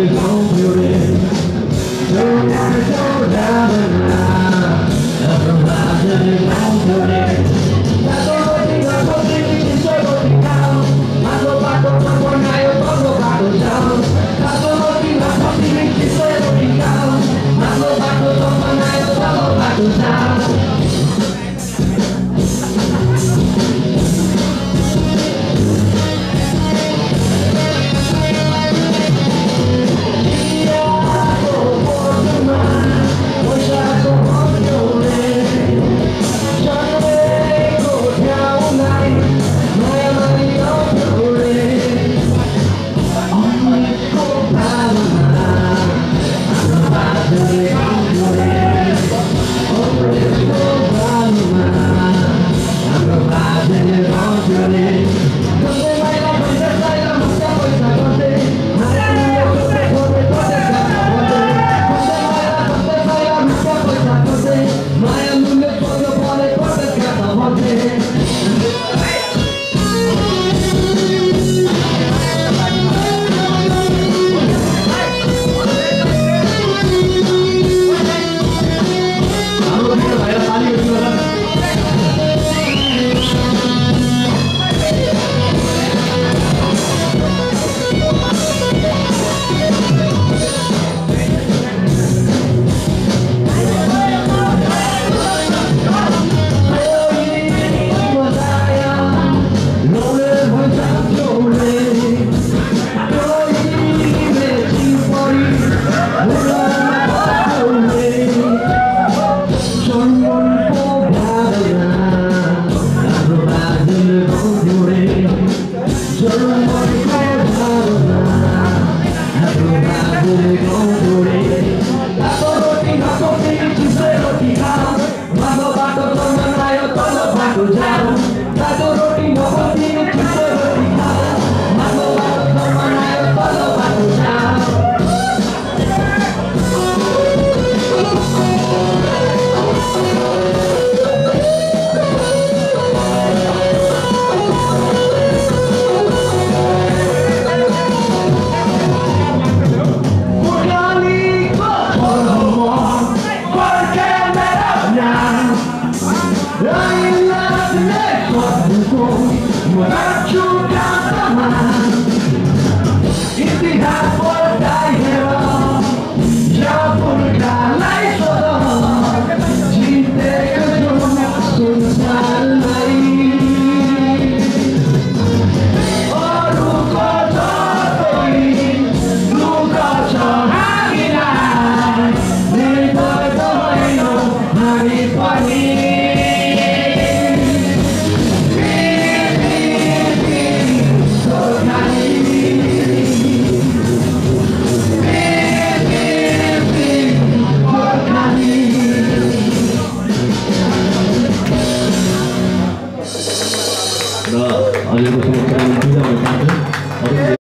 Every 나 알려고 생각하는 팀장을 받은